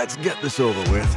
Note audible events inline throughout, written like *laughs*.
Let's get this over with.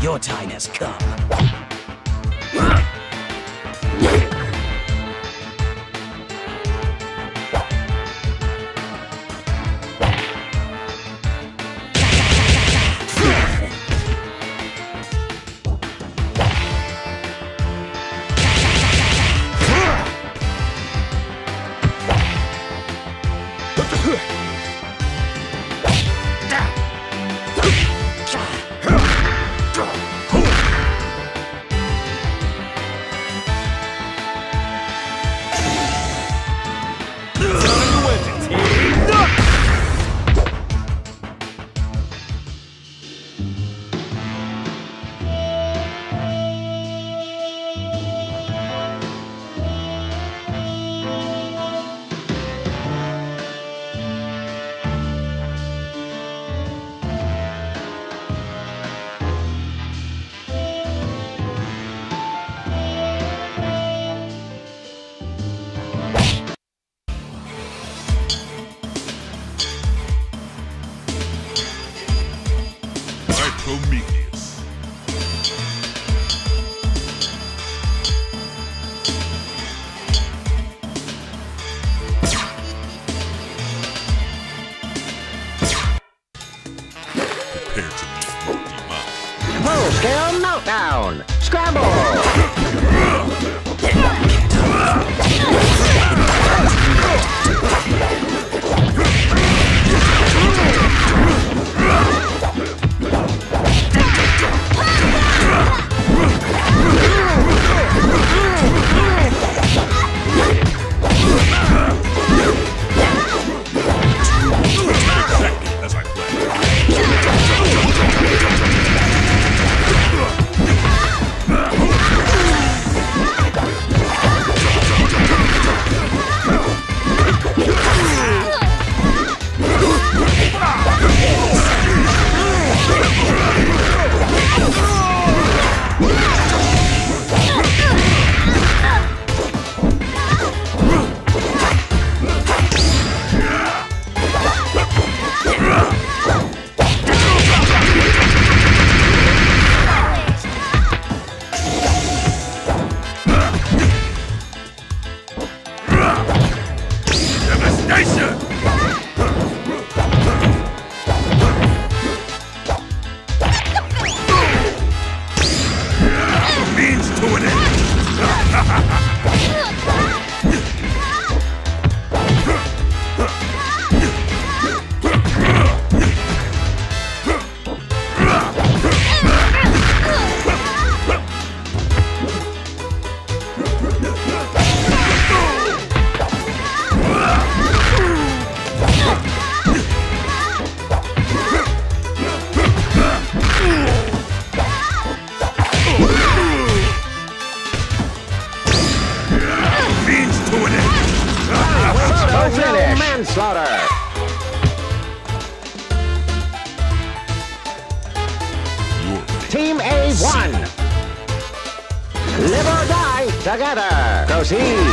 Your time has come. ha ha ha! sí.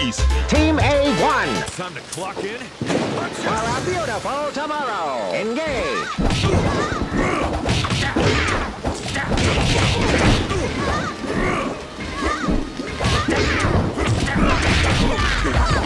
East. Team A1. Time to clock in. For a beautiful tomorrow. Engage. *laughs*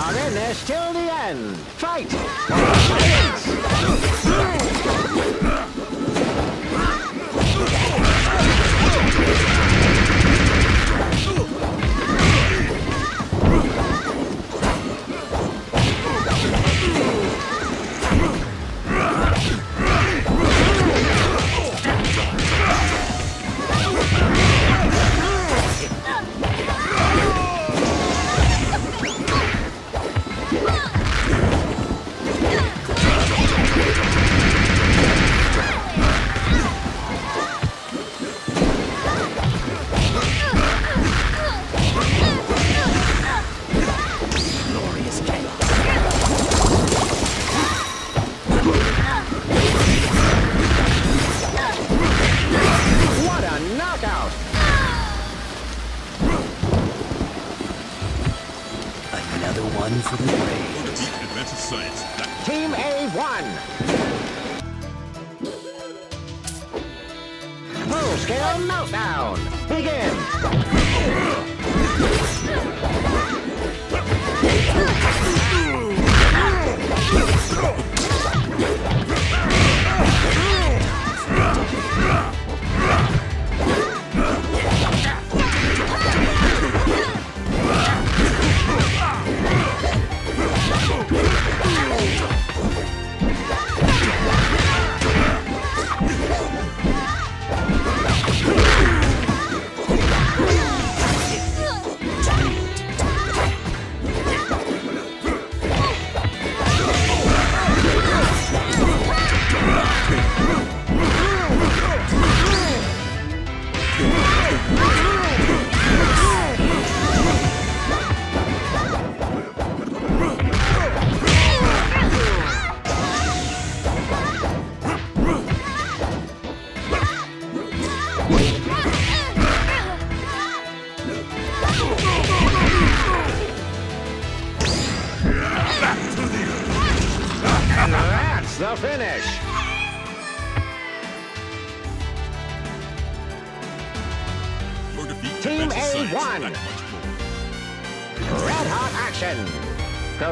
are in this till the end. Fight!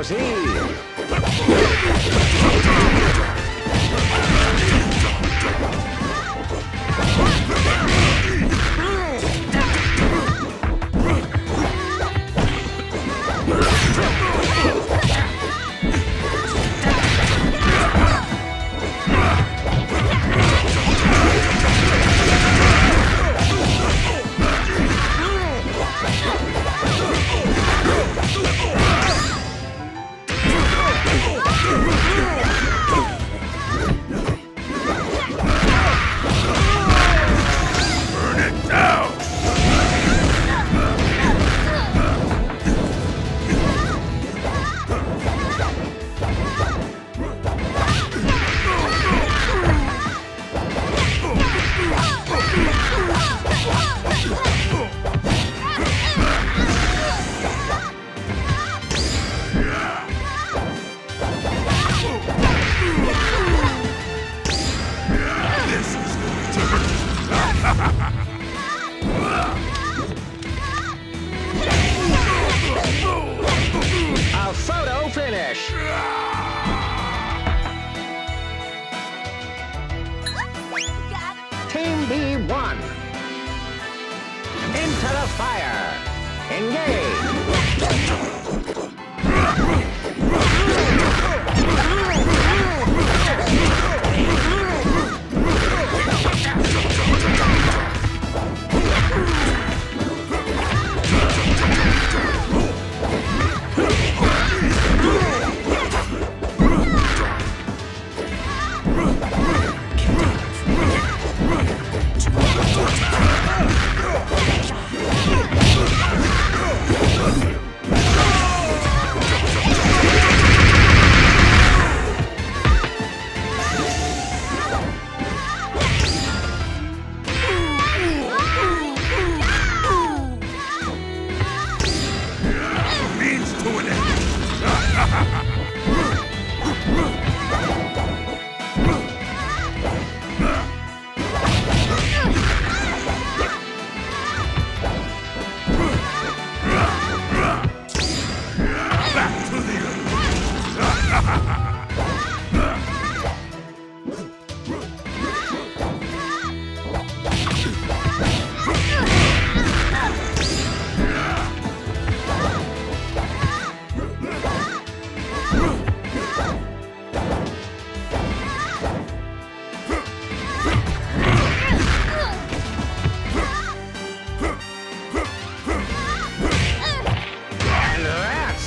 sí. Fire. Engage.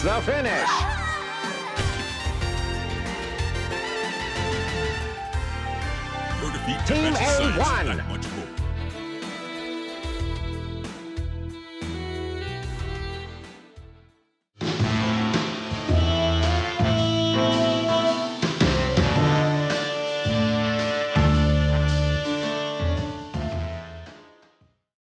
The finish. Team A science won. that much